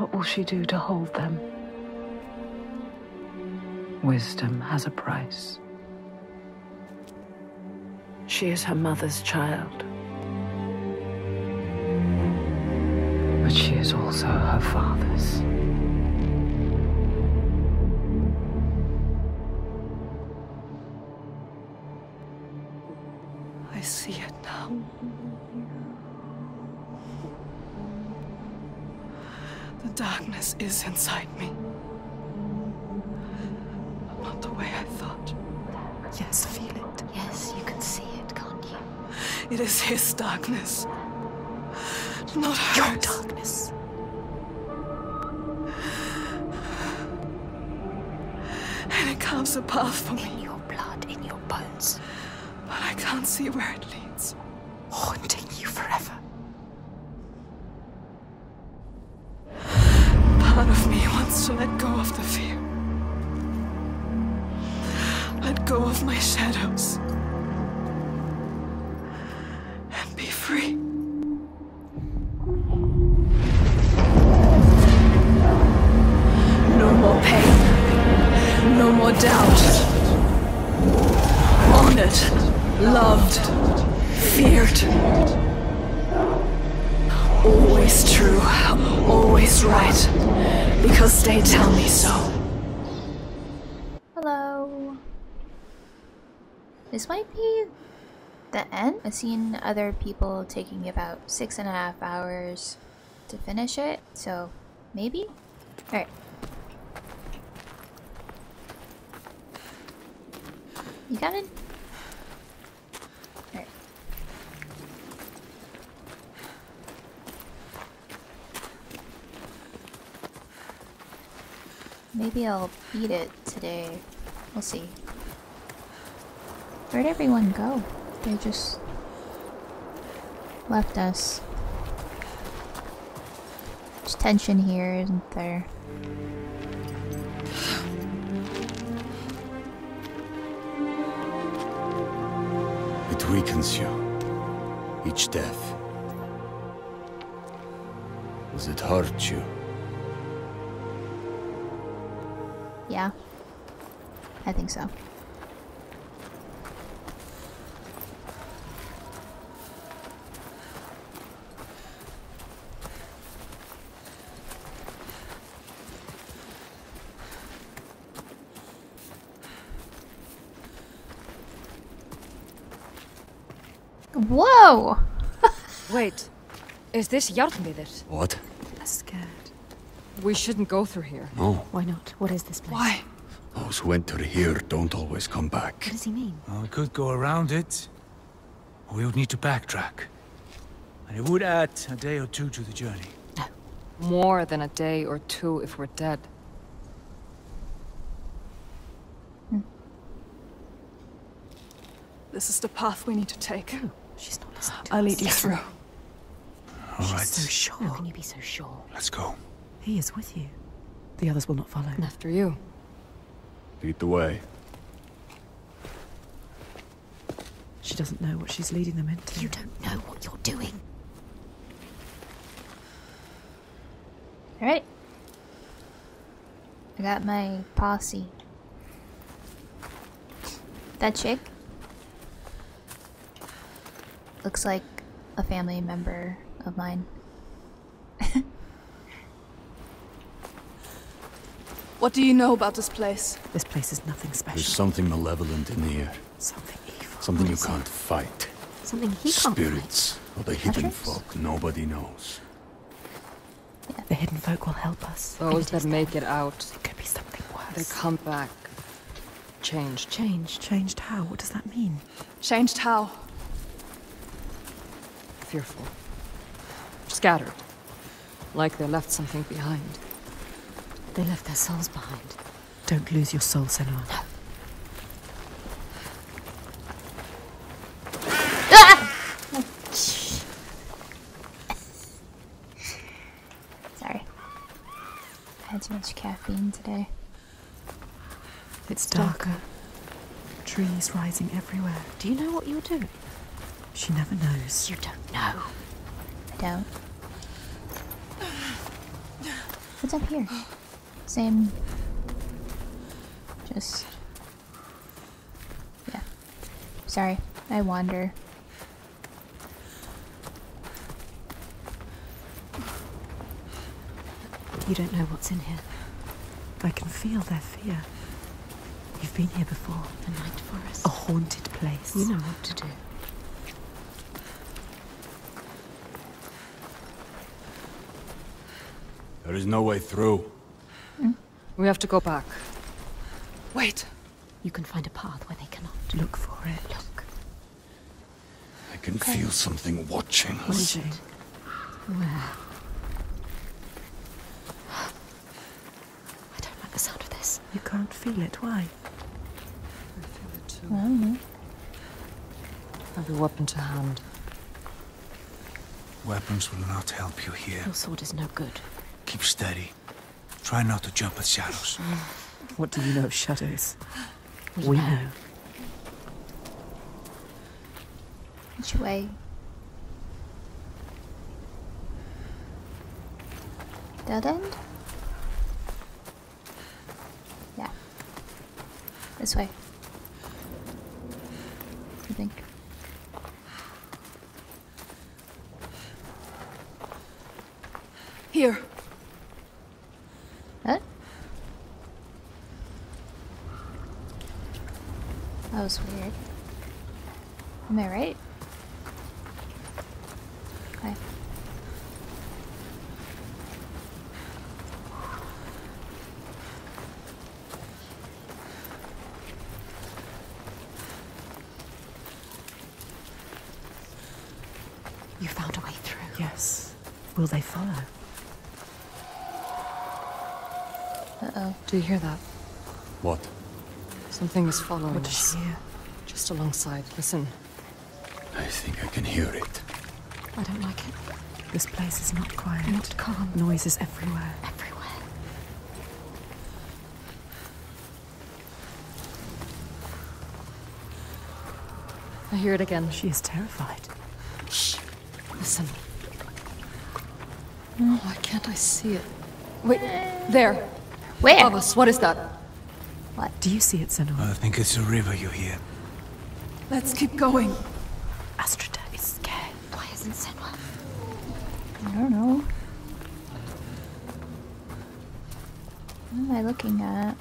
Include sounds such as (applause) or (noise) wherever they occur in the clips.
What will she do to hold them? Wisdom has a price. She is her mother's child. But she is also her father's. Darkness is inside me. Not the way I thought. Yes, feel it. Yes, you can see it, can't you? It is his darkness. Not Your darkness. And it carves a path for me, In your blood, in your bones. but I can't see where it leads. Haunting you forever. Seen other people taking about six and a half hours to finish it, so maybe? Alright. You coming? Alright. Maybe I'll beat it today. We'll see. Where'd everyone go? They just left us. There's tension here, isn't there? It weakens you. Each death. Does it hurt you? Yeah. I think so. Wait, is this Jarnviður? What? I'm scared. We shouldn't go through here. No. Why not? What is this place? Why? Those who enter here don't always come back. What does he mean? Well, we could go around it, or we would need to backtrack. And it would add a day or two to the journey. More than a day or two if we're dead. Hmm. This is the path we need to take. She's not listening to I'll us. lead you through. All She's right, so sure. How can you be so sure? let's go. He is with you. The others will not follow. After you. Lead the way. She doesn't know what she's leading them into. You don't know what you're doing. Alright. I got my posse. That chick looks like a family member of mine. (laughs) What do you know about this place? This place is nothing special. There's something malevolent in the air. Something evil. Something you What is it? can't fight. Something he can't Spirits or the hidden Others? folk nobody knows. The hidden folk will help us. Those And it that is make them. it out, It could be something worse. they come back. Changed. Changed. Changed how? What does that mean? Changed how? Fearful. Scattered. Like they left something behind. They left their souls behind. Don't lose your soul, Senua. Ah! Sorry. I had too much caffeine today. It's darker. Trees rising everywhere. Do you know what you're doing? She never knows. You don't know. I don't. What's up here? Same. Just. Yeah. Sorry, I wander. You don't know what's in here. I can feel their fear. You've been here before. The Night Forest. A haunted place. You know what to do. There is no way through. We have to go back. Wait. You can find a path where they cannot. Look for it. Look. I can feel something watching us. Watching. Where? I don't like the sound of this. You can't feel it. Why? I don't know. Have your weapon to hand. Weapons will not help you here. Your sword is no good. Keep steady. Try not to jump at shadows. What do you know of shadows? We We know. know. Which way? Dead end? Yeah. This way. I think. Here. What? That was weird. Am I right? Okay. You found a way through. Yes. Will they follow? Uh oh. Do you hear that? What? Something is following What does us. she hear? Just alongside. Listen. I think I can hear it. I don't like it. This place is not quiet. Not calm. Noises everywhere. Everywhere. I hear it again. She is terrified. Shh. Listen. Oh, why can't I see it? Wait, there. Where? Above us. What is that? Do you see it, Senua? I think it's a river you hear. Let's keep going. Astrida is scared. Why isn't Senua? I don't know. What am I looking at?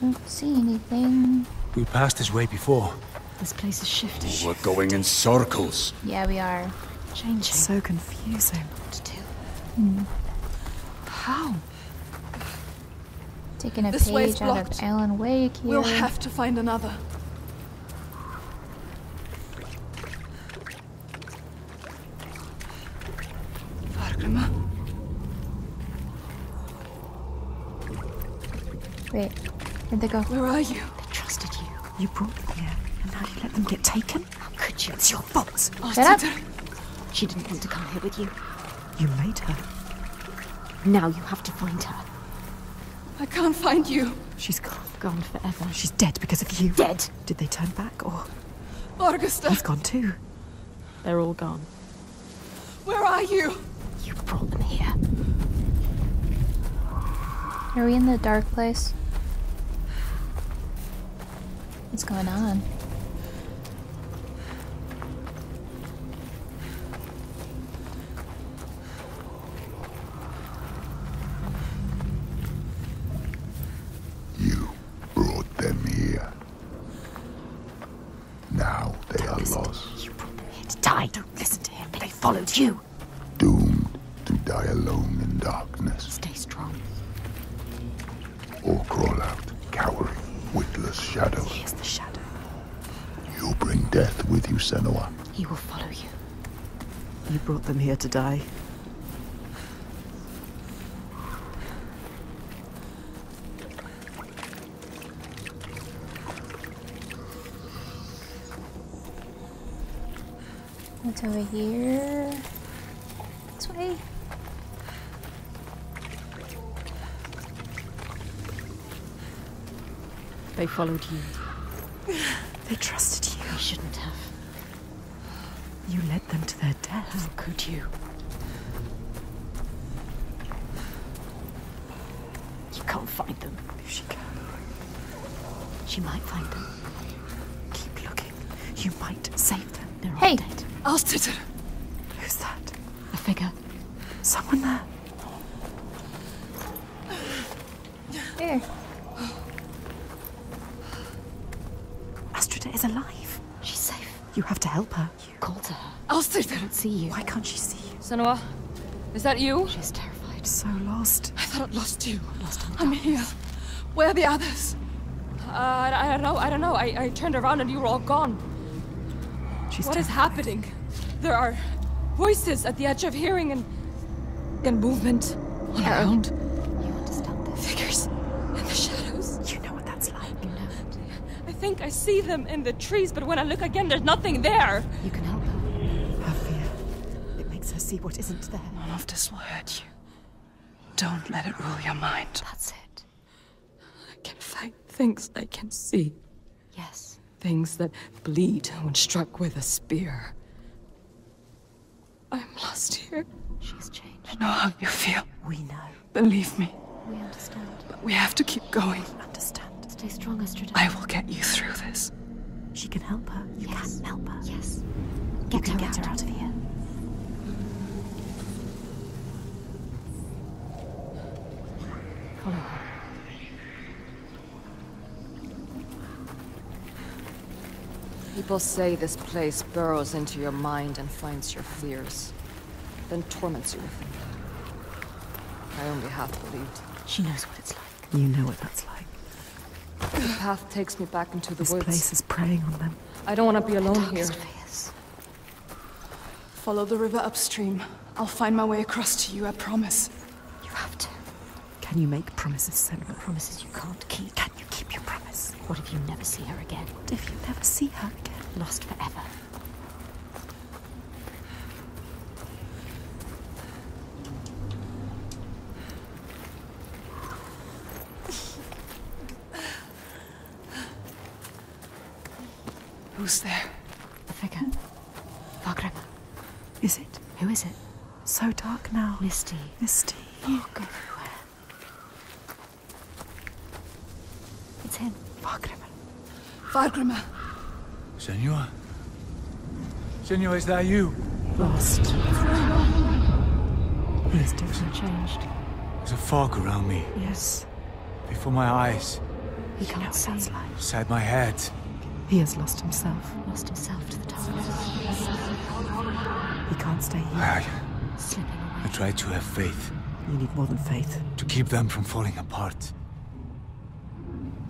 I don't see anything. We passed this way before. This place is shifting. We're going in circles. Yeah, we are. Changing. It's So confusing. What to do? Hmm. How? Taking a This way's page out of blocked. Alan Wake here. We'll have to find another. Fargrímr. Wait, where'd they go? Where are you? They trusted you. You brought them here, and now you let them get taken? How could you? It's your fault. Oh, Shut up. She didn't want to come here with you. You made her. Now you have to find her. I can't find you. She's gone. Gone forever. She's dead because of you. Dead. Did they turn back, or Augusta, he's gone too? They're all gone. where are you? You brought them here. Are we in the dark place? What's going on? followed you. They trusted you. They shouldn't have. You led them to their death. How could you? You can't find them. If she can. She might find them. Keep looking. You might save them. They're hey. all dead. Alstetter! Who's that? A figure. Someone there. Here. Is alive. She's safe. You have to help her. You called to her. Alstetter! Can't see you. Why can't she see you? Senua, is that you? She's terrified. So lost. I thought I'd lost you. Lost I'm here. Where are the others? Uh, I, I don't know. I don't know. I, I turned around and you were all gone. She's What is terrified. happening? There are voices at the edge of hearing and and movement all around. You understand this. Figures in the shadows. You know what that's like. You know it. I think I see them in the trees, but when I look again, there's nothing there. You can help her. Have fear. It makes her see what isn't there. None of this will hurt you. Don't let it rule your mind. That's it. I can find things I can see. Yes. Things that bleed when struck with a spear. I'm lost here. She's changed. I know how you feel. We know. Believe me. We understand. But we have to keep going. Understand. Stay strong, Astrida. I will get you through this. She can help her. You Yes. can help her. Yes. You Get can her get her out. out of here. Follow her. People say this place burrows into your mind and finds your fears, then torments you with them. I only half believed. She knows what it's like. You know what that's like. The path takes me back into the This woods. place is preying on them. I don't want to be alone here. Darkest fears. Follow the river upstream. I'll find my way across to you, I promise. You have to. Can you make promises, Senua? Promises you can't keep. Can you keep your promise? What if you never see her again? What if you never see her again? Lost forever. Who's there? A figure. Fargrímr. Is it? Who is it? So dark now. Misty. Misty. Oh, go everywhere. It's him. Fargrímr. Fargrímr. Senua? Senua, is that you? Lost. He is different. Changed. There's a fog around me, Yes. before my eyes, He You know can't what see. like. inside my head. He has lost himself. Lost himself to the darkness. He can't stay here. I, Slipping I away. tried to have faith, You need more than faith. to keep them from falling apart.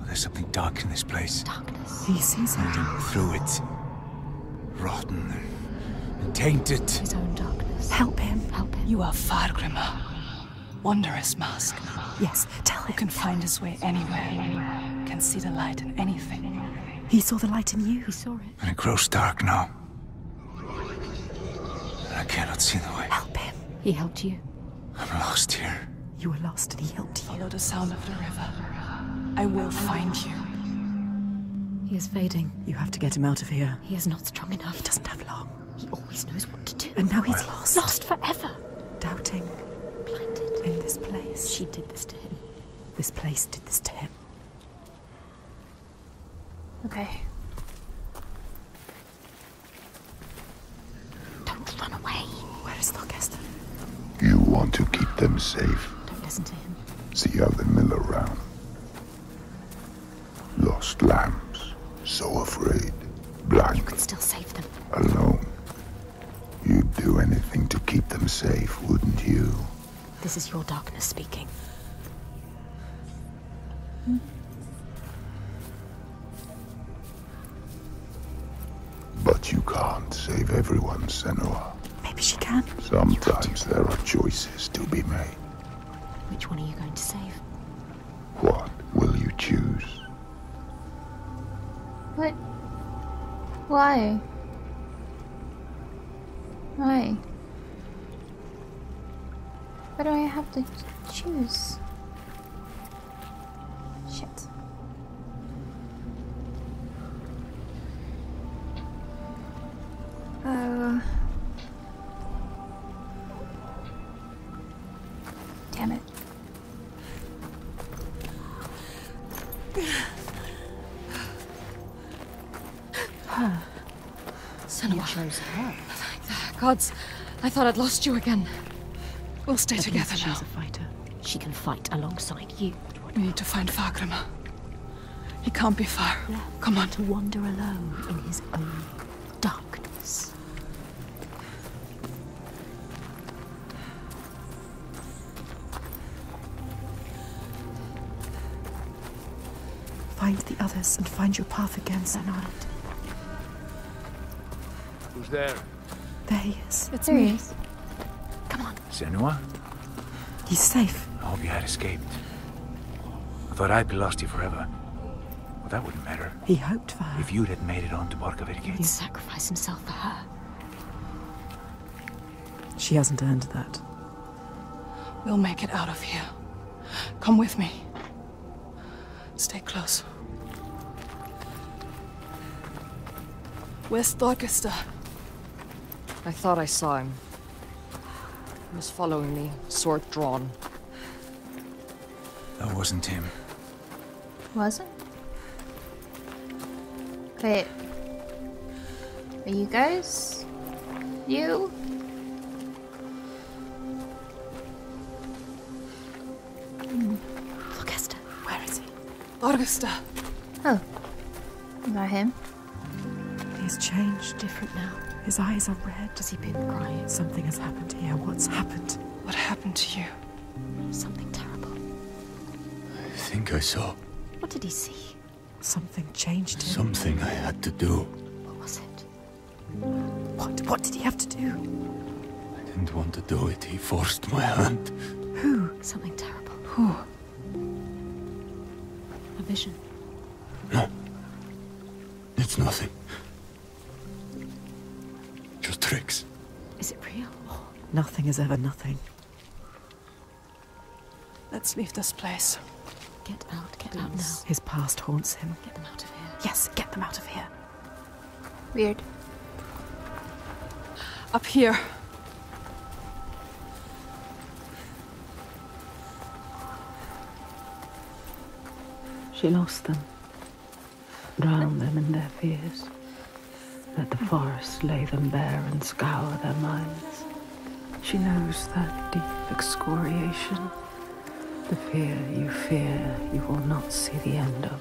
But there's something dark in this place. Darkness. He sees it. Through it. Rotten and, and tainted. His own darkness. Help him. Help him. You are Fargrímr. Wondrous mask. Yes, tell Who him. can find his way anywhere. Can see the light in anything. He saw the light in you. He saw it. And it grows dark now. And I cannot see the way. Help him. He helped you. I'm lost here. You were lost and he helped you. Follow the sound of the river. I will find you. He is fading. You have to get him out of here. He is not strong enough. He doesn't have long. He always knows what to do. And now he's lost. Lost forever. Doubting Blinded. in this place. She did this to him. This place did this to do anything to keep them safe, wouldn't you? This is your darkness speaking. But you can't save everyone, Senua. Maybe she can. Sometimes there are choices to be made. Which one are you going to save? What will you choose? What? Why? Why? Why do I have to choose? I thought I'd lost you again. We'll stay At together least now. She's a fighter. She can fight alongside you. We need to find Fargrímr. He can't be far. Come on. To wander alone in his own darkness. Find the others and find your path again, Senua. Who's there? There he is. It's there he is. Come on. Senua? He's safe. I hope you had escaped. I thought I'd be lost you forever. Well, that wouldn't matter. He hoped for her. If you'd had made it on to Barkovitgate. He'd sacrifice himself for her. She hasn't earned that. We'll make it out of here. Come with me. Stay close. Where's Thórgestr? I thought I saw him. He was following me, sword drawn. That wasn't him. Wasn't? Wait. Are you guys? You? Thórgestr, Where is he? Thórgestr. Oh. Not him. He's changed. different now. His eyes are red. Has he been crying? Something has happened here. What's happened? What happened to you? Something terrible. I think I saw What did he see? Something changed him. something I had to do. What was it? What? What did he have to do? I didn't want to do it. He forced my hand. Who? Something terrible. Who? A vision. No. It's nothing. Just tricks. Is it real? Nothing is ever nothing. Let's leave this place. Get out, get out now. His past haunts him. Get them out of here. Yes, get them out of here. Weird. Up here. She lost them, drowned them in their fears. Let the forest lay them bare and scour their minds. She knows that deep excoriation, the fear you fear you will not see the end of.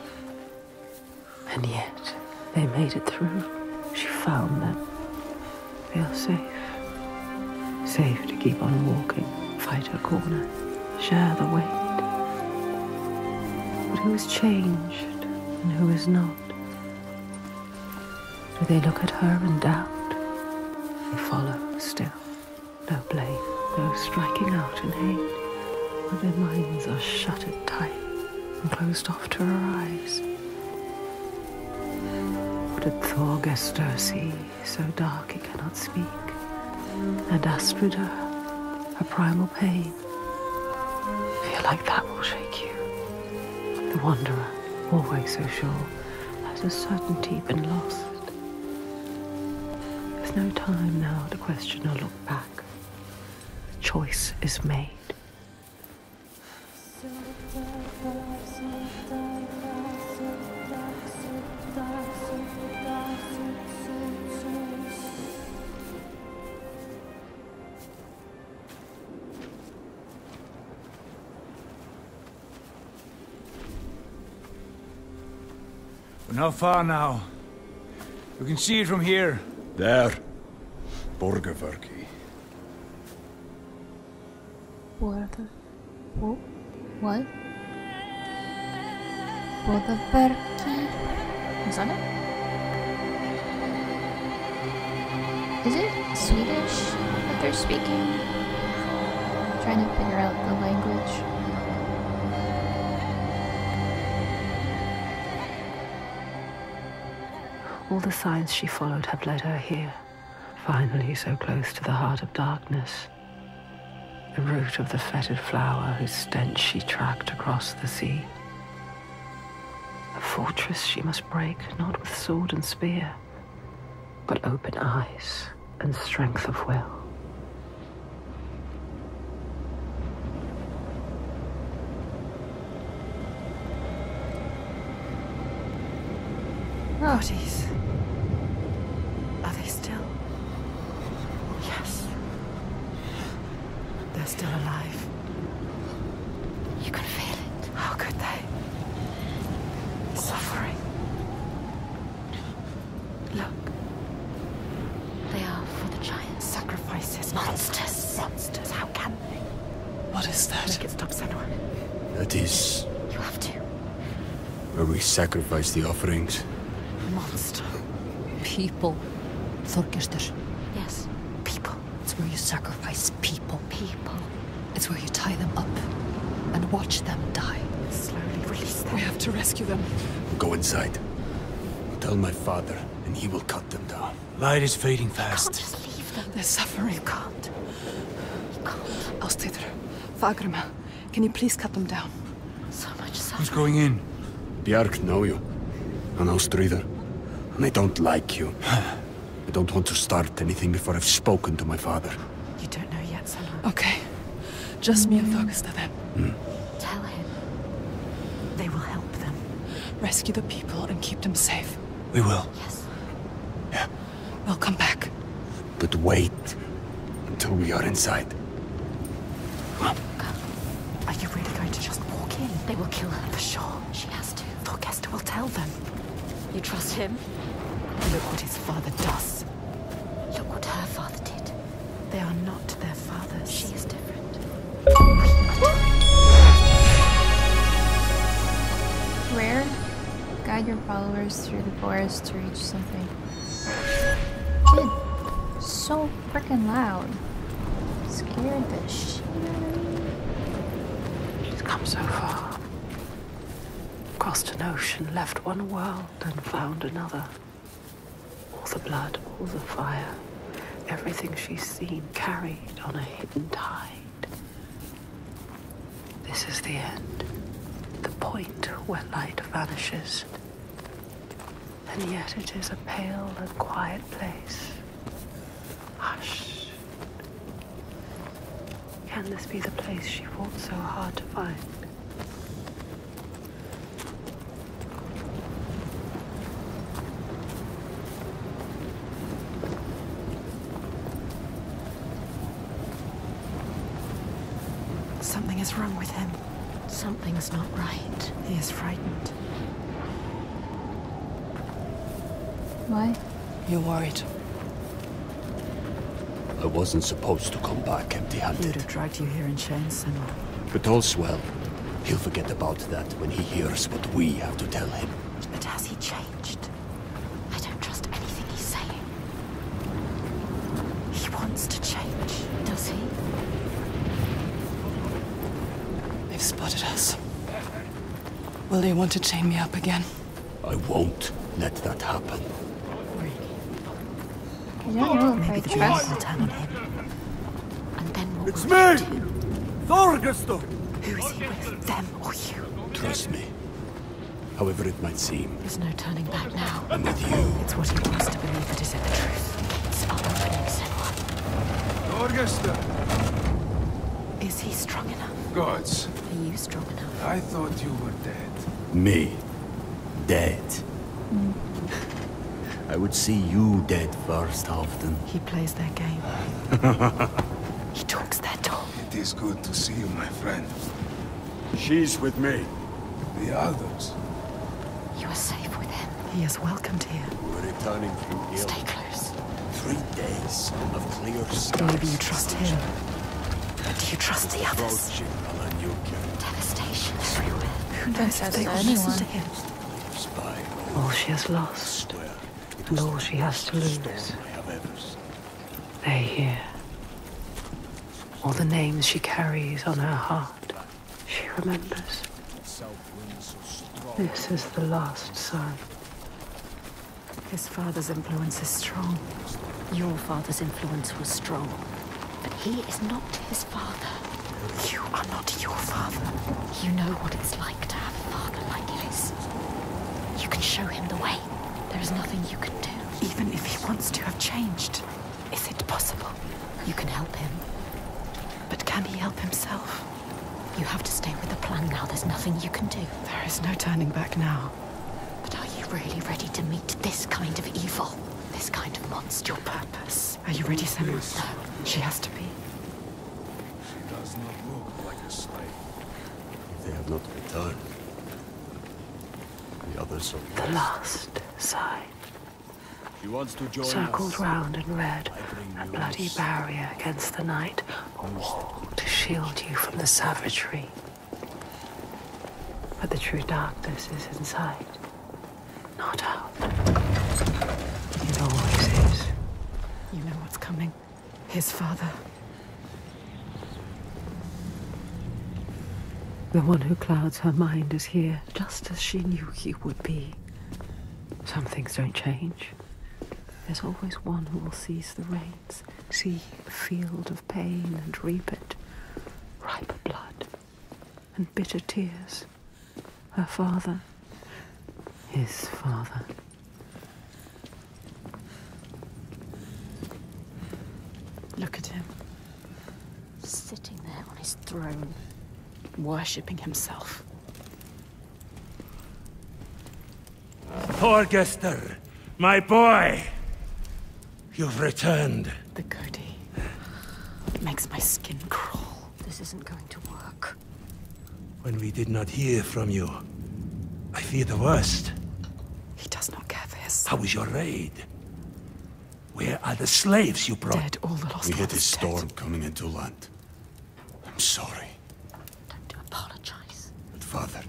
And yet, they made it through. She found them. They are safe. Safe to keep on walking, fight her corner, share the weight. But who is changed and who is not? Do they look at her in doubt? They follow still. No blame, no striking out in hate. But their minds are shuttered tight and closed off to her eyes. What did Thórgestr see so dark he cannot speak? And Astrida, her primal pain. Feel like that will shake you. The wanderer, always so sure, has a certainty been lost. No time now to question or look back. The choice is made. We're not far now. We can see it from here. There. Borgarvirki. What? What? Borgarvirki? Is that it? Is it Swedish that they're speaking? trying to figure out the language. All the signs she followed have led her here. Finally, so close to the heart of darkness. The root of the fetid flower whose stench she tracked across the sea. A fortress she must break, not with sword and spear, but open eyes and strength of will. Bodies. Are they still? they're still alive. You can feel it. How could they? Suffering. Look, They are for the giants. sacrifices. Monsters. Monsters. How can they? What is that? Make it stop, Senua. That is You have to. where we sacrifice the offerings. Monster. People. Þorgestur. Yes. People. It's where you sacrifice people. People. It's where you tie them up and watch them die. Slowly release them. We have to rescue them. Go inside. Tell my father, and he will cut them down. Light is fading fast. Can't fast. just leave them. They're suffering. You can't. You can't. Ástríður, Fargrímr, can you please cut them down? So much suffering. Who's going in? Bjark know you. And Ástríður. And I don't like you. (sighs) I don't want to start anything before I've spoken to my father. You don't know yet, Senua. Okay. Just me and Thórgestr then. Hmm. Tell him. They will help them. Rescue the people and keep them safe. We will. Yes. Yeah. We'll come back. But wait until we are inside. You trust him? Look what his father does. Look what her father did. They are not their fathers. She is different. Rare. Guide your followers through the forest to reach something. Dude, so freaking loud. Scared the shit out of me. She's come so far. An ocean, left one world and found another. All the blood, all the fire, everything she's seen carried on a hidden tide. This is the end. The point where light vanishes. And yet it is a pale and quiet place. Hush. Can this be the place she fought so hard to find? Something is wrong with him. Something's not right. He is frightened. Why? You're worried. I wasn't supposed to come back He would empty-handed. have dragged you here in chains, Senua. But all's well. He'll forget about that when he hears what we have to tell him. Will they want to chain me up again? I won't let that happen. I don't know if I Maybe the beast trust. will turn on him. And then what It's me! he do? Thórgestr! Who is he with? Them or you? Trust me. However it might seem, There's no turning back now. I'm with you. It's what he wants to believe that is it the truth. Gates are opening, Senua. Thórgestr! Is he strong enough? Gods, Are you strong enough? I thought you were dead. Me. Dead. I would see you dead first, Halfdan. He plays that game. (laughs) he talks that talk. It is good to see you, my friend. She's with me. The others. You are safe with him. He is welcomed here. We're returning through here. Stay close. Three days of clear skies. Maybe you trust him. But do you trust the others? Approaching Alanyukia. Devastation everywhere. Who knows trust they will listen to him? All she has lost, and all she has to lose. storm I have ever seen. They hear. All the names she carries on her heart. She remembers. This is the last son. His father's influence is strong. Your father's influence was strong. But he is not his father. You are not your father. You know what it's like like his. You can show him the way. There is nothing you can do. Even if he wants to have changed, is it possible? You can help him. But can he help himself? You have to stay with the plan now. There's nothing you can do. There is no turning back now. But are you really ready to meet this kind of evil? This kind of monster? Your purpose. Are you ready, Senua? No. She has to be. She does not look like a slave. They have not returned. The others are The last sign. She wants to join Circled us. round in red, a bloody barrier against the night, a wall to shield you from the savagery. But the true darkness is inside, not out. It always is. You know what's coming. His father. The one who clouds her mind is here, just as she knew he would be. Some things don't change. There's always one who will seize the reins, see the field of pain and reap it. Ripe blood and bitter tears. Her father, his father. Look at him. Sitting there on his throne. Worshipping himself. Thórgestr, my boy! You've returned. The goatee. Makes my skin crawl. This isn't going to work. When we did not hear from you, I fear the worst. He does not care for his How was your raid? Where are the slaves you brought? Dead, all the lost We hit ones a dead. storm coming into land. I'm sorry. Don't apologize. But father,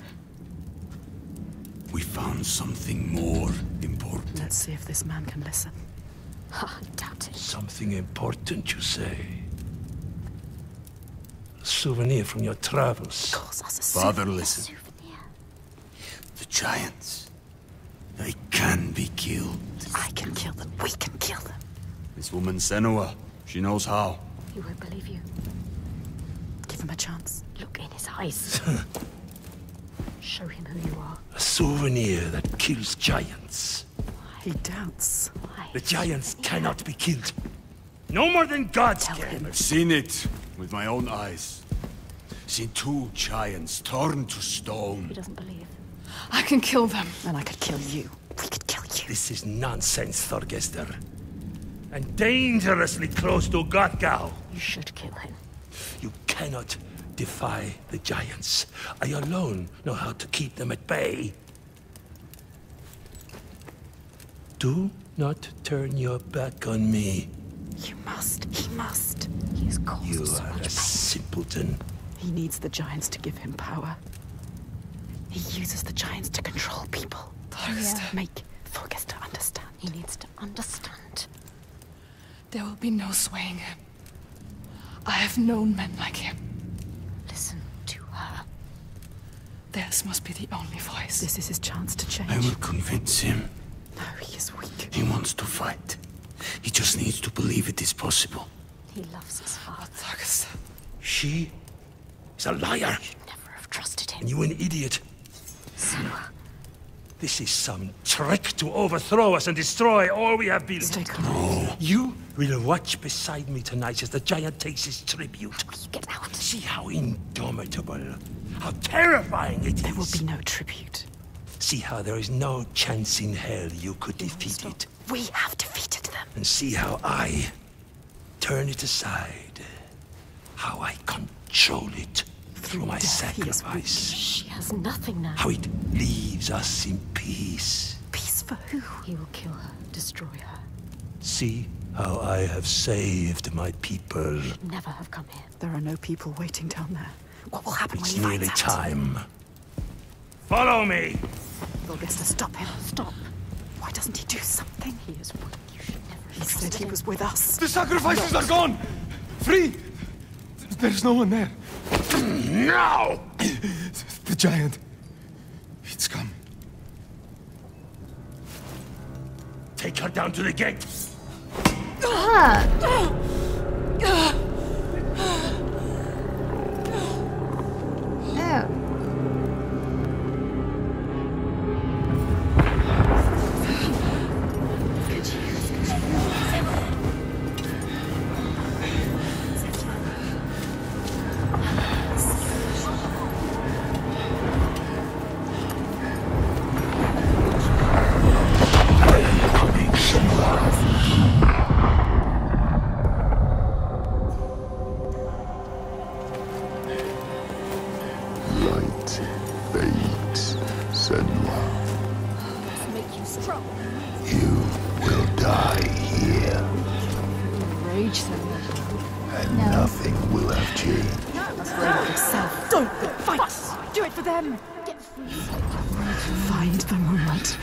we something more important. Let's see if this man can listen. (laughs) I doubt it. Something important, you say? A souvenir from your travels. Calls us a Father, souvenir. listen. The giants. They can be killed. I can kill them. We can kill them. This woman Senua, she knows how. He won't believe you. Give him a chance. Look in his eyes. (laughs) Show him who you are. A souvenir that kills giants. He doubts. The giants cannot be killed. No more than gods can. I've seen it with my own eyes. Seen two giants torn to stone. He doesn't believe. I can kill them. And I could kill you. We could kill you. This is nonsense, Thórgestr. And dangerously close to Gothgau. You should kill him. You cannot defy the giants. I alone know how to keep them at bay. Do not turn your back on me. You must. He must. He has caused You so are much a pain. simpleton. He needs the giants to give him power. He uses the giants to control people. Thórgestr. Make Thórgestr understand. He needs to understand. There will be no swaying him. I have known men like him. Listen to her. Theirs must be the only voice. This is his chance to change. I will convince him. No, he is weak. He wants to fight. He just needs to believe it is possible. He loves his father. Thórgestr. She is a liar. You should never have trusted him. And you an idiot. Senua. This is some trick to overthrow us and destroy all we have built. Stay calm. You will watch beside me tonight as the giant takes his tribute. Get out. See how indomitable, how terrifying it is. There will be no tribute. See how there is no chance in hell you could defeat it. We have defeated them. And see how I turn it aside. How I control it through my death, sacrifice. She has nothing now. How it leaves us in peace. Peace for who? He will kill her, destroy her. See how I have saved my people. Never have come here. There are no people waiting down there. What will happen It's when he nearly finds out? time. Follow me! Thórgestr, stop him. Stop. Why doesn't he do something? He is weak. You should never have He said trusted he him. was with us. The sacrifices are gone! Free! There's no one there. Now! The giant. It's come. Take her down to the gate. Uh-huh. Rage them. and nothing will have changed. Afraid of yourself. Don't fight. Us. Do it for them. Find the moment.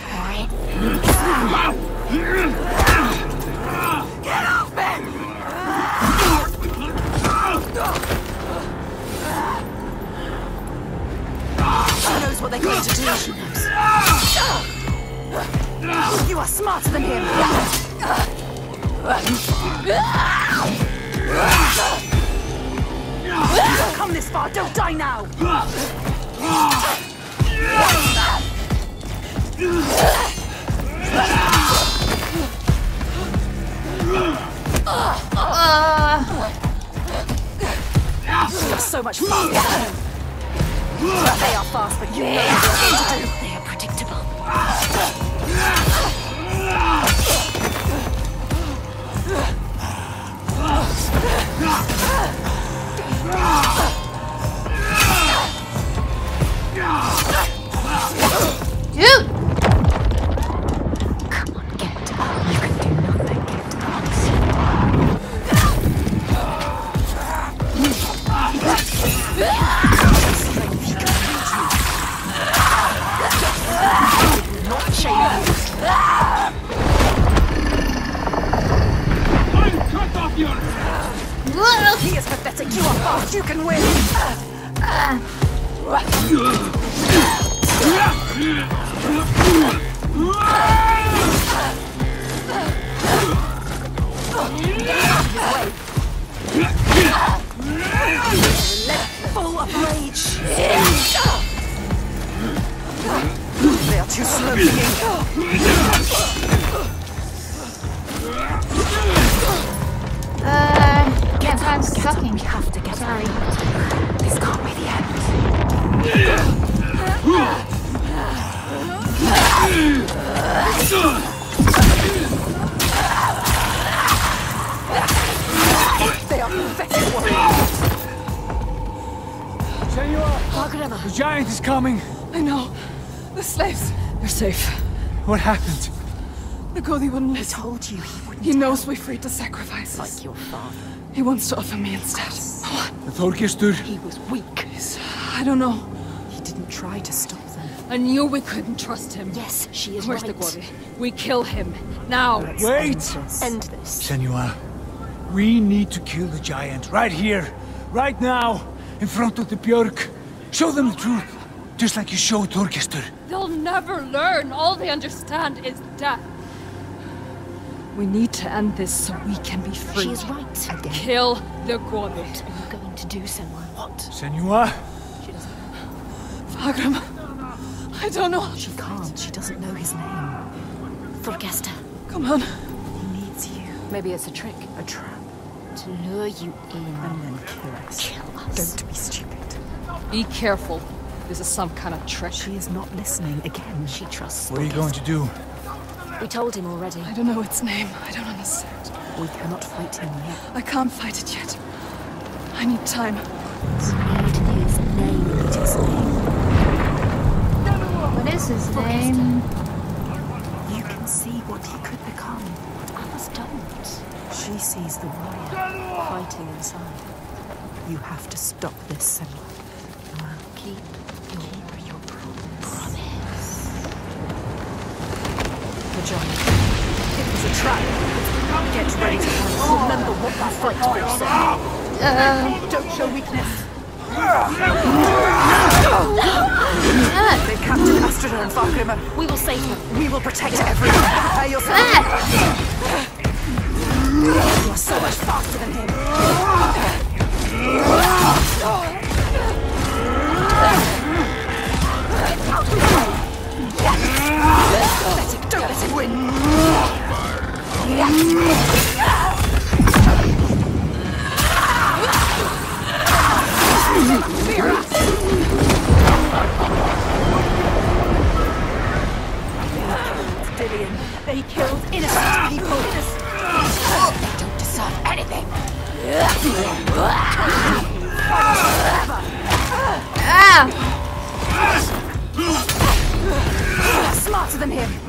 Get off me! She knows what they're going to do. She knows. You are smarter than him. Come this far. Don't die now. You're so much faster. They are fast, but you know what to do. Dude! Can't sucking. We have to get Sorry. This can't be the end. They are pathetic warriors. Senua! The giant is coming! I know. The slaves. You're safe. What happened? Nagodi wouldn't listen. I listen. told you he wouldn't. He knows we freed the sacrifices. like your father. He wants to offer me instead. The Thórgestr? He was weak. I don't know. He didn't try to stop them. I knew we couldn't trust him. Yes, she is Where's right. the Gwari? We kill him. Now. Wait! End this. Senua, we need to kill the giant right here, right now, in front of the Björk. Show them the truth, just like you showed Thórgestr. They'll never learn. All they understand is death. We need to end this so we can be free. She is right. Again. Kill the Gwari. What are you going to do, Senua? What? Senua? Fargrímr. I don't know. She can't. She doesn't know his name. Thórgestr. Come on. He needs you. Maybe it's a trick. A trap. To lure you in. And then kill us. Kill us. Don't be stupid. Be careful. This is some kind of trick. She is not listening again. She trusts What are you going to do? We told him already. I don't know its name. I don't understand. We cannot fight him yet. I can't fight it yet. I need time. Need his name. Need his name. What is his name? You can see what he could become. But others don't. She sees the warrior Fighting inside. You have to stop this, Senua. Keep The giant. It was a trap. Get ready to fight. Remember what you fight for. Uh, Don't show weakness. They captured Ástríðr and Fargrímr. We will save him. We will protect everyone. Prepare yourself. You are so much faster than him. Pathetic. Don't let him win. Dillian. They killed innocent people. Innocent. They don't deserve anything. Smarter than him.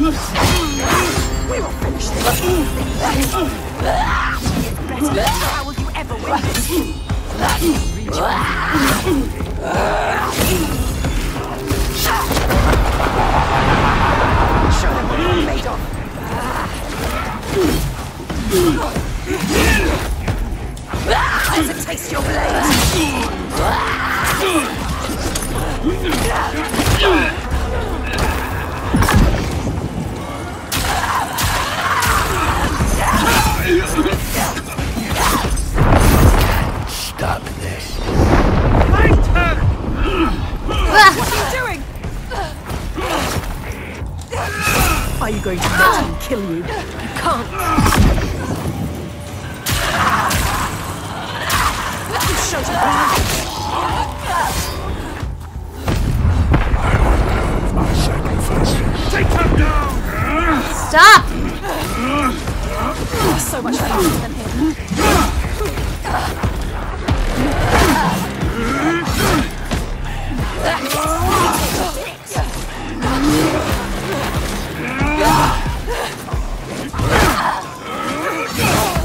We will finish this. It's better. How will you ever win this? Show them what you're made of. Does it taste your blade? Stop this. What are you doing? Are you going to let him kill you? You can't. You showed him. Take him down! Stop! You're so much faster than him.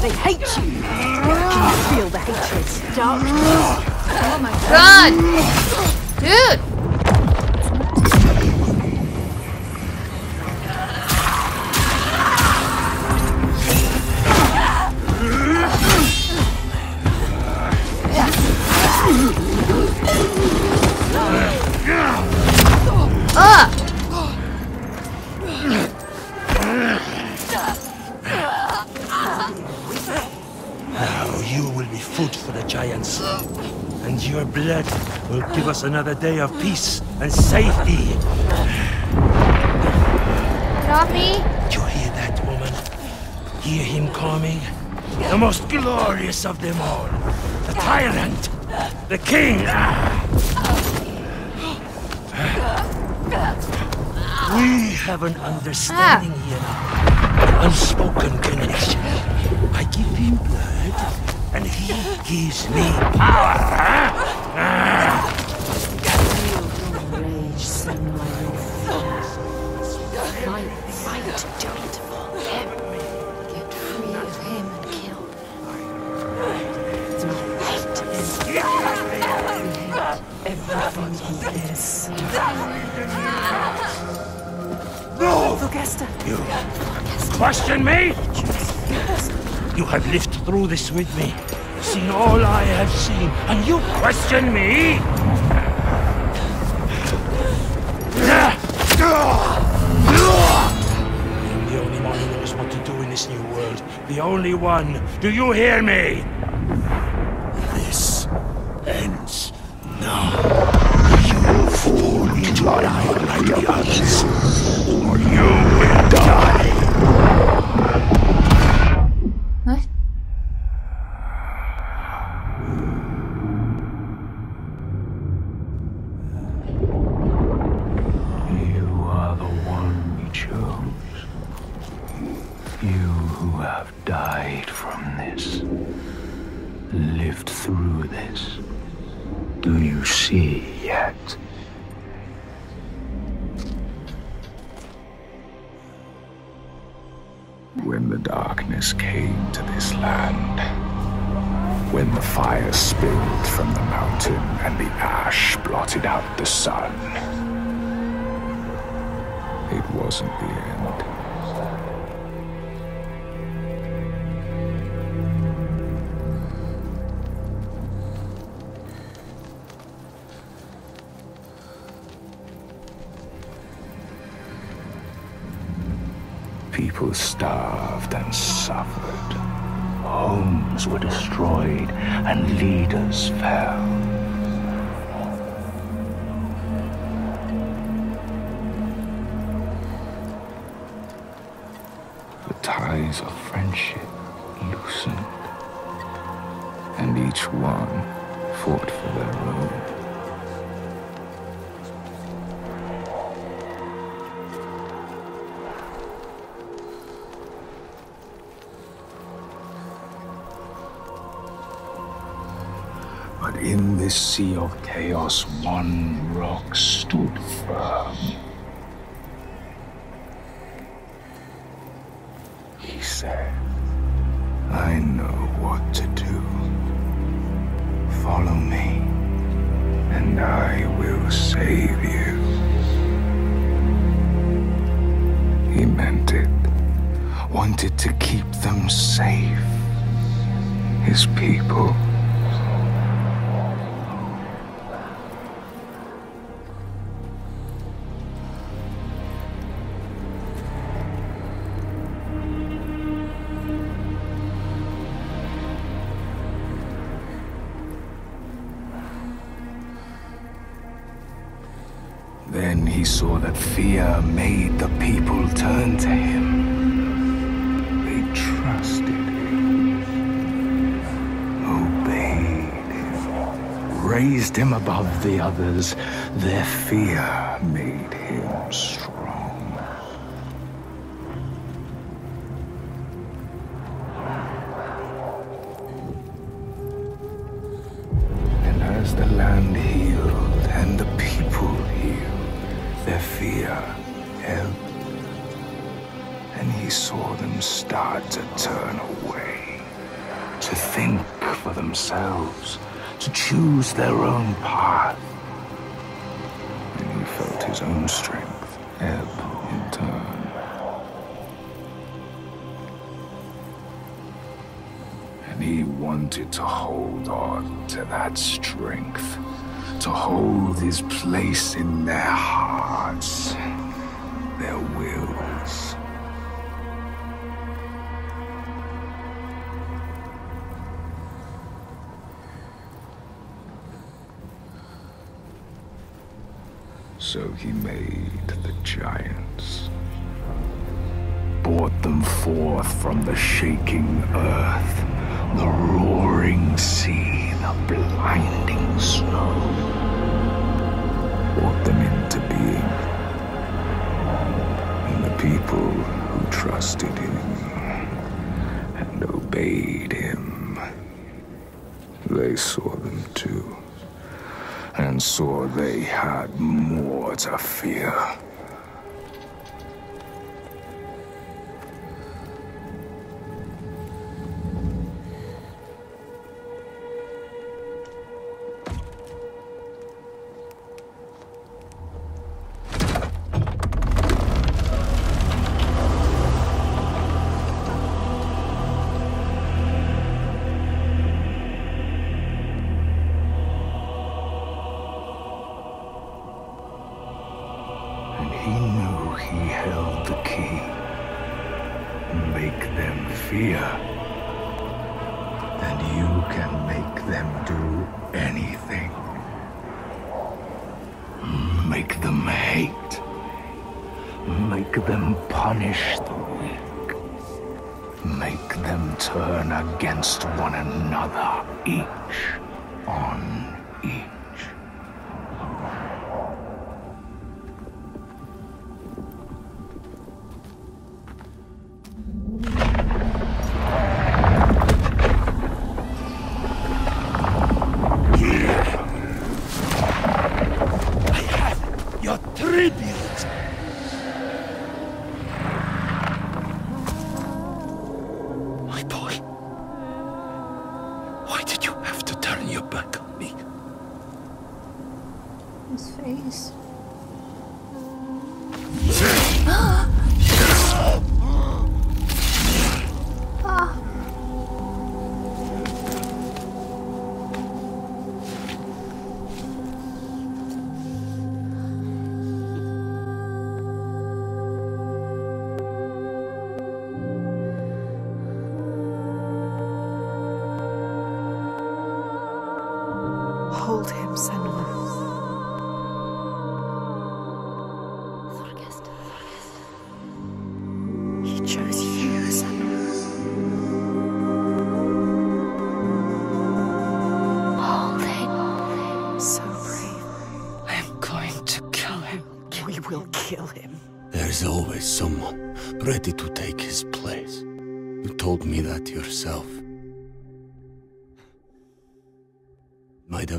They hate you. Can you feel the hatred? Dark. Oh my god! Dude! Us another day of peace and safety. Get off me! You hear that, woman? Hear him coming? The most glorious of them all. The tyrant. The king. We have an understanding ah. here. An unspoken connection. I give him blood, and he gives me power. No! Vogesta. You question me? You have lived through this with me, seen all I have seen, and you question me? I'm the only one who knows what to do in this new world. The only one. Do you hear me? But in this sea of chaos, one rock stood firm. He said, I know what to do. Follow me, and I will save you. He meant it. Wanted to keep them safe. His people. Him above the others. Their fear made him strong. And as the land healed and the people healed, their fear ebbed. And he saw them start to turn away, to think for themselves, to choose their own his own strength ebb in turn. And he wanted to hold on to that strength, to hold his place in their hearts, So he made the giants, brought them forth from the shaking earth, the roaring sea, the blinding snow, brought them into being. And the people who trusted him and obeyed him, they saw and saw they had more to fear.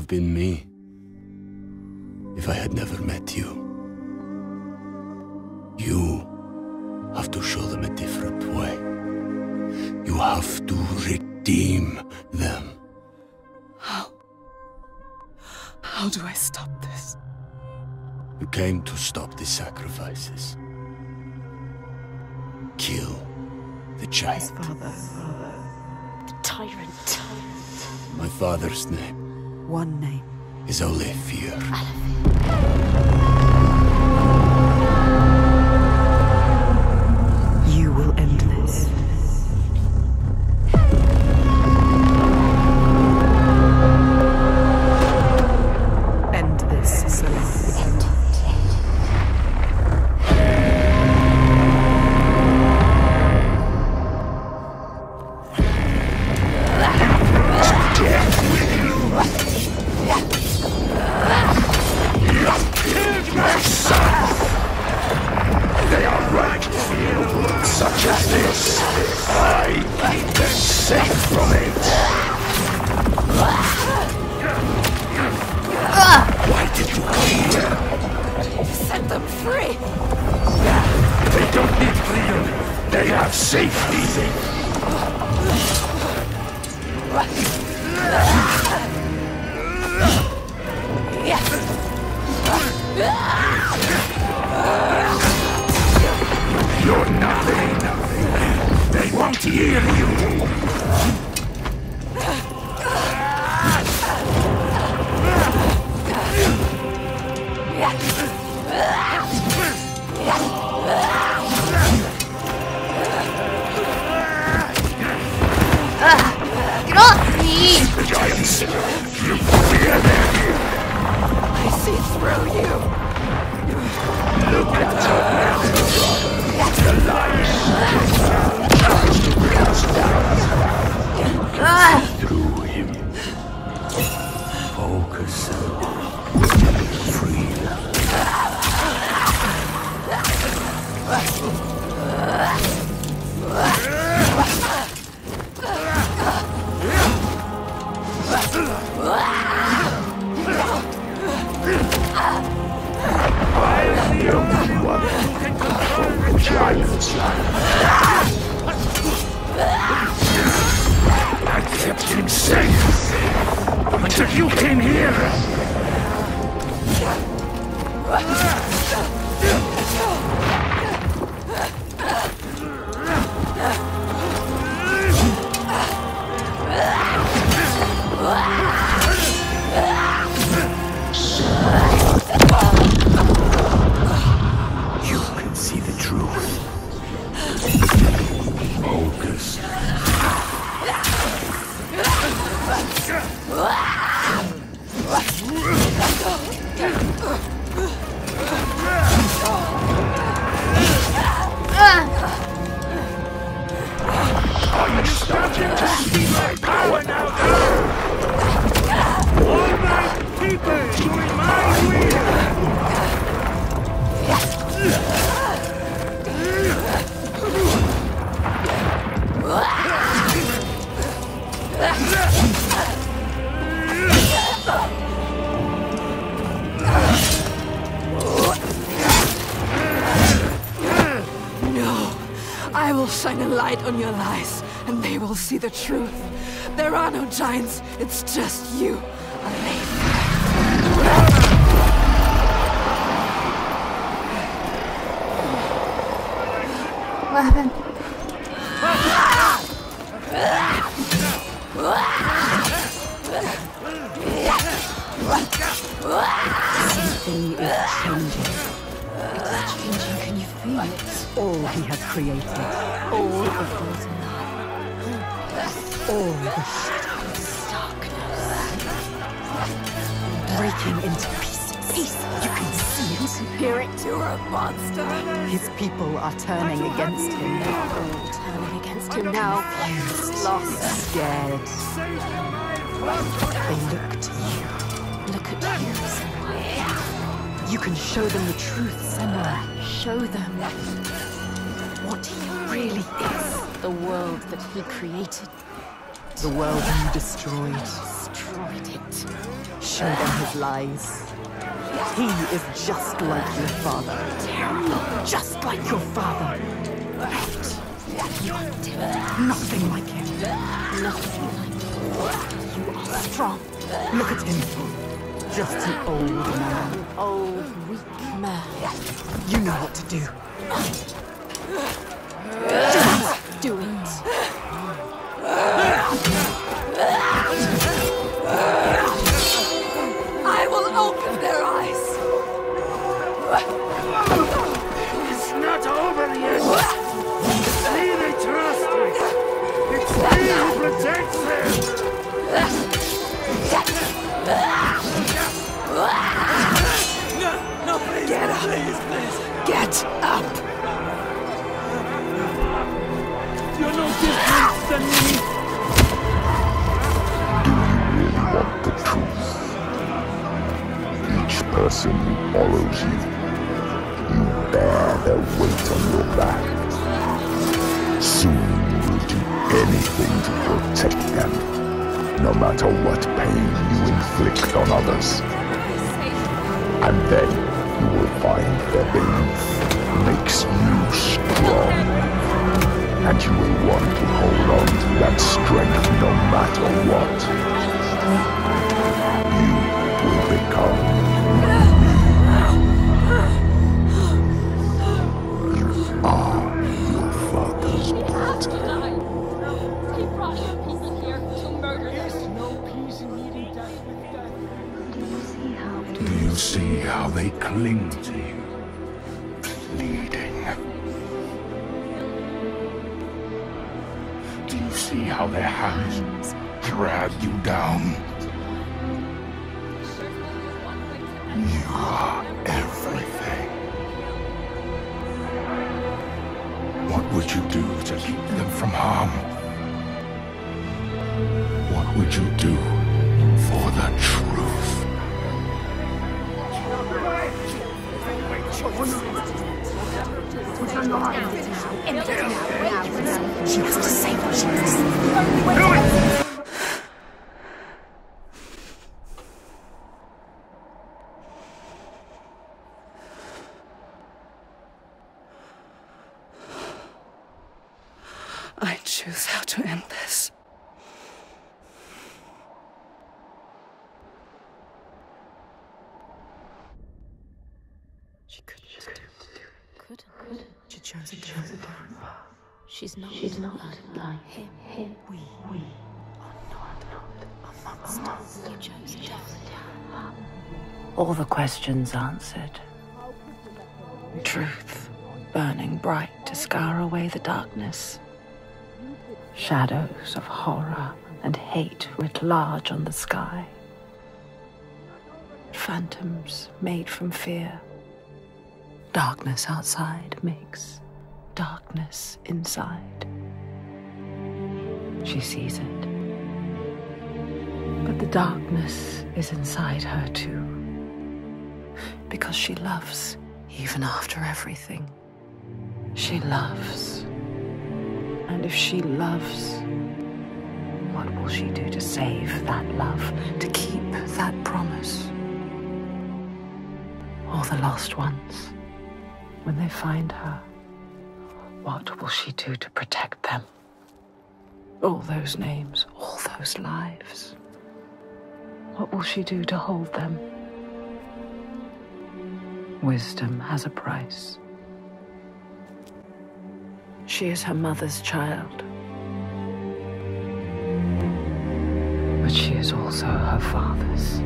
been me if I had never met you. You have to show them a different way. You have to redeem them. How? How do I stop this? You came to stop the sacrifices. Kill the child. His father. The tyrant. My father's name one name. Is only fear. on your lies, and they will see the truth. There are no giants, it's just you. You can show them the truth, Senua. Show them what he really is. The world that he created. The world you destroyed. Destroyed it. Show them his lies. He is just like your father. Terrible. Just like your father. Right. You are different. Nothing like him. Nothing like him. You are strong. Look at him. Just an old man. Old, weak man. You know what to do. Just do it. Than me. want the truth. Each person who follows you, you bear their weight on your back. Soon you will do anything to protect them, no matter what pain you inflict on others. And then you will find their belief makes you strong. And you will want to hold on to that strength no matter what. You will become You are your father's daughter. He brought here to murder us. No peace in meeting death with death. Do you see how they cling hands drag you down? Not. She's not like him. Him. We, we are not, not a monster. You chose. All the questions answered. Truth burning bright to scour away the darkness. Shadows of horror and hate writ large on the sky. Phantoms made from fear. Darkness outside makes darkness inside. She sees it. But the darkness is inside her too. Because she loves even after everything. She loves. And if she loves, what will she do to save that love, to keep that promise? All the lost ones, when they find her, what will she do to protect them? All those names, all those lives. What will she do to hold them? Wisdom has a price. She is her mother's child. But she is also her father's.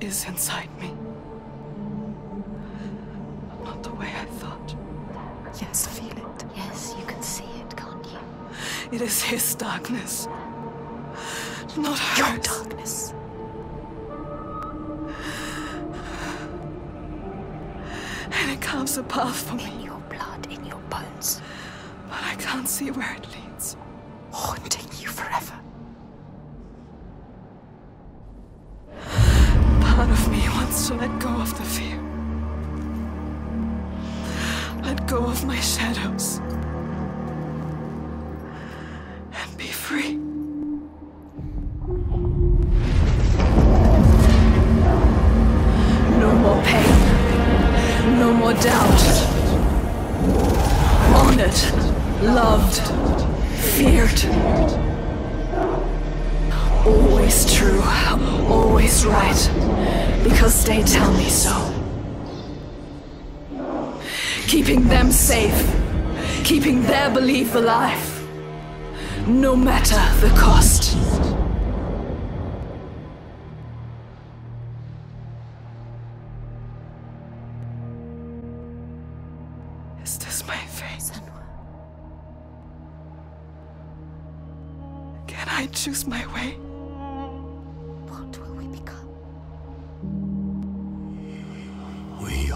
Is inside me. Not the way I thought. Yes, feel it. Yes, you can see it, can't you? It is his darkness. Not hers. Your darkness. And it carves a path for me. In your blood, in your bones. But I can't see where it leads.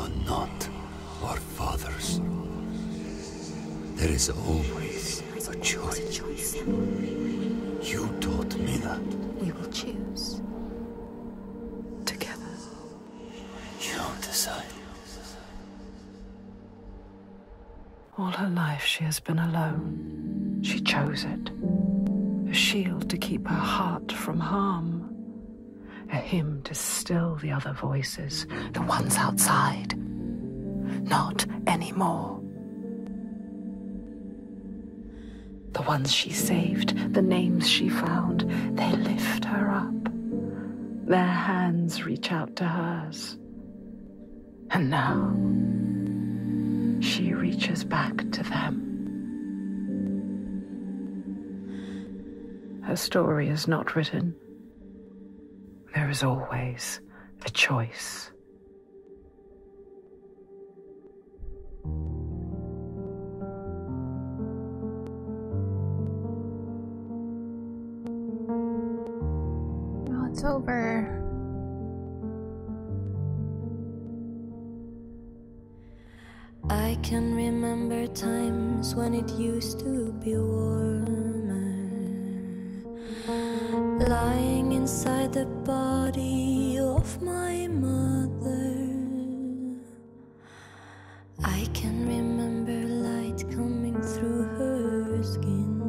Are not our fathers. There is always a choice. You taught me that. We will choose. Together. You decide. All her life she has been alone. She chose it. A shield to keep her heart from harm. A hymn to still the other voices, the ones outside. Not anymore. The ones she saved, the names she found, they lift her up. Their hands reach out to hers. And now, she reaches back to them. Her story is not written. There is always a choice. Oh, it's over. I can remember times when it used to be warmer. Inside the body of my mother. I can remember light coming through her skin.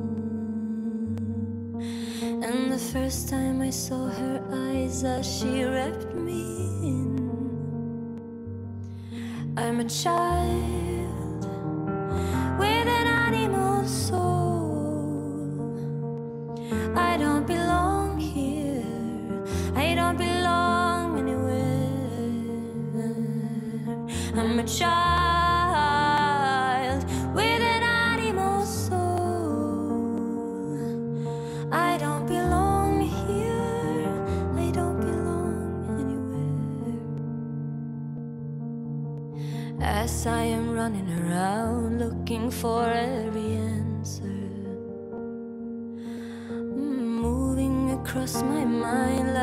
And the first time I saw her eyes as she wrapped me in. I'm a child across my mind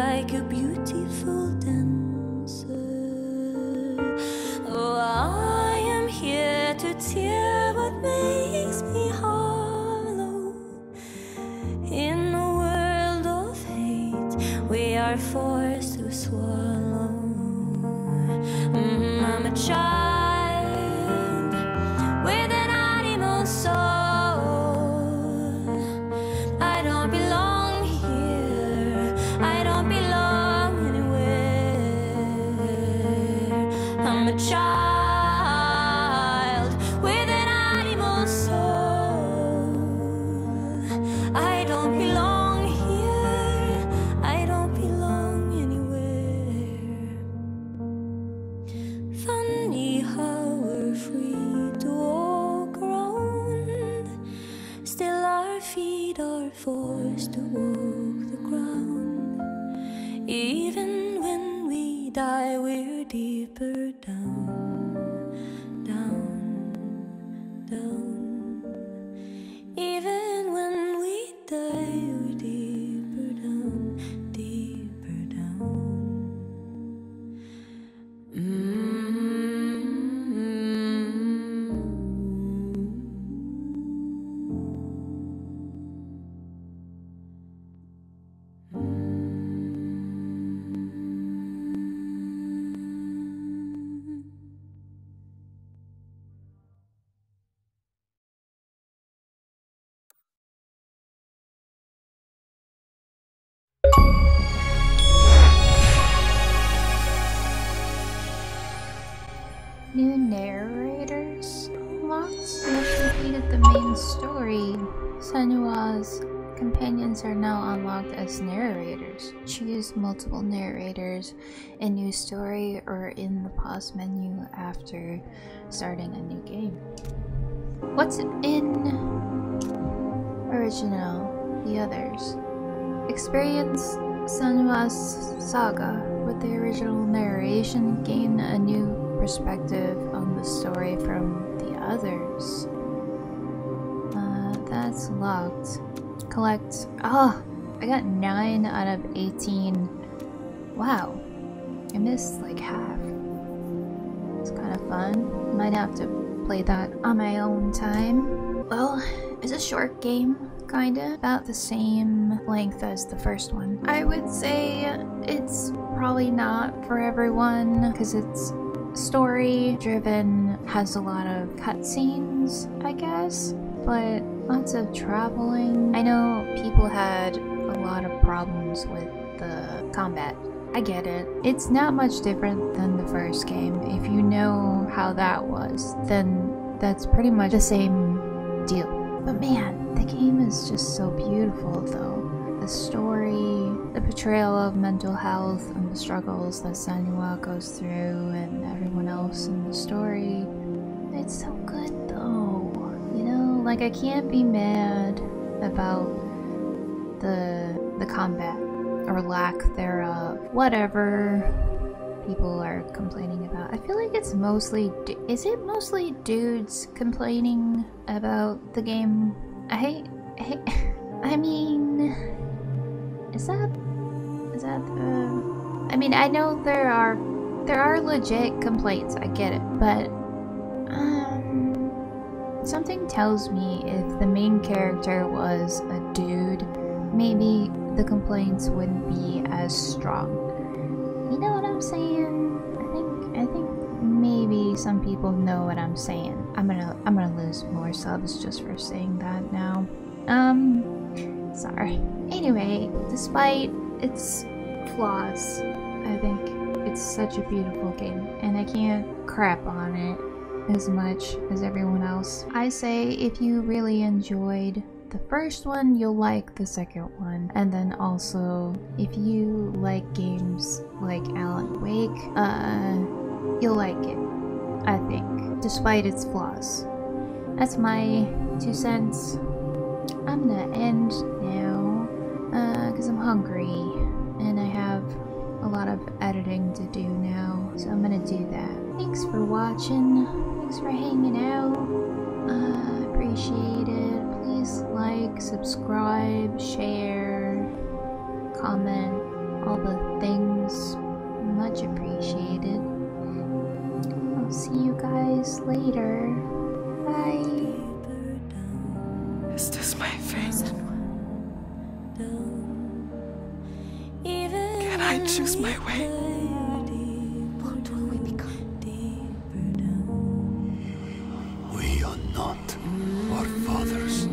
narrators. You have completed the main story. Senua's companions are now unlocked as narrators. Choose multiple narrators in new story or in the pause menu after starting a new game. What's in original? The others. Experience Senua's saga with the original narration, gain a new perspective on the story from the others. Uh, that's locked. Collect. Oh, I got 9 out of 18. Wow. I missed like half. It's kind of fun. Might have to play that on my own time. Well, it's a short game, kinda. About the same length as the first one. I would say it's probably not for everyone because it's story driven, has a lot of cutscenes, I guess, but lots of traveling. I know people had a lot of problems with the combat. I get it. It's not much different than the first game. If you know how that was, then that's pretty much the same deal. But man, the game is just so beautiful though. The story, the portrayal of mental health and the struggles that Senua goes through and everyone else in the story. It's so good though. You know, like I can't be mad about the the combat or lack thereof. Whatever people are complaining about. I feel like it's mostly. Is it mostly dudes complaining about the game? I. I, (laughs) I mean. Is that. Is that. Uh, I mean, I know there are. There are legit complaints, I get it, but. Um, something tells me if the main character was a dude, maybe the complaints wouldn't be as strong. You know what I'm saying? I think I think maybe some people know what I'm saying. I'm gonna I'm gonna lose more subs just for saying that now. Um sorry. Anyway, despite its flaws, I think it's such a beautiful game and I can't crap on it as much as everyone else. I say if you really enjoyed the first one, you'll like the second one. And then also, if you like games like Alan Wake, uh, you'll like it, I think, despite its flaws. That's my two cents. I'm gonna end now, because uh, I'm hungry, and I have a lot of editing to do now, so I'm gonna do that. Thanks for watching, thanks for hanging out, uh, appreciate it please like, subscribe, share, comment, all the things. Much appreciated. I'll see you guys later. Bye. Is this my fate? Can I choose my way? What will we become? We are not our fathers.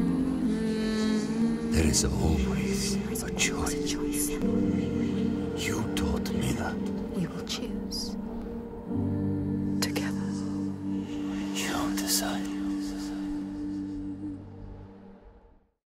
There is a